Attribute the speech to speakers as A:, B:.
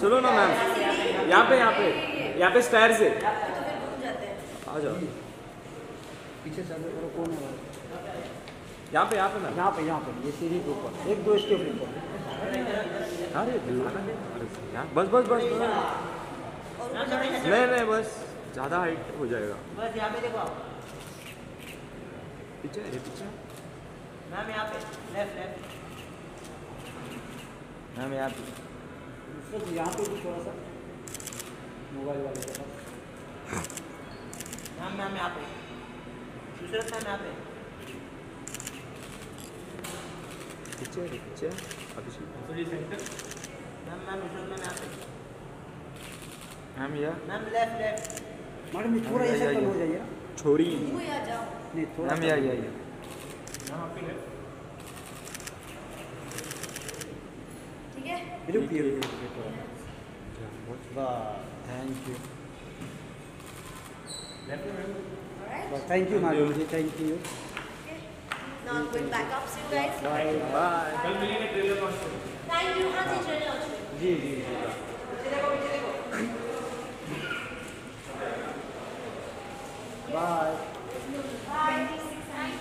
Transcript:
A: चलो ना मैम यहाँ पे यहाँ पे यहाँ पे स्टायर से
B: तो फिर घूम जाते हैं।
A: आ जाओ।
C: पीछे कौन है
A: यहाँ पे यहाँ पे मैम
C: यहाँ पे यहाँ पे ये सीढ़ी के ऊपर। एक दो स्टेप ऊपर।
A: अरे बस बस बस। नहीं नहीं बस ज़्यादा हाइट हो जाएगा।
D: बस यहाँ पे देखो आप।
A: पीछे ये पीछे।
D: मैम यहाँ पे लेफ़्ट लेफ़्ट
A: मैम यहाँ पे।
C: सर यहाँ पे भी थोड़ा सा मोबाइल वाले के पास।
D: मैम मैम यहाँ पे। दूसरा मैम यहाँ पे।
A: पीछे ये पीछे अभिषेक
D: मैम मैम दूसरा मैम यहाँ पे।
A: मैम यहाँ
D: मैम लेफ़्ट लेफ़्ट
C: मैडम ये थोड़ा ऐसा। कम हो जाइए
A: छोरी
B: या
C: नहीं थोड़ा
A: मैम यहाँ यहाँ यहाँ
B: ठीक
C: Thank you. Thank you, Thank you.
B: Now I'm going back up. You guys.
C: Bye.
A: Bye.
B: Thank you. हाँ जी
C: Bye. Bye.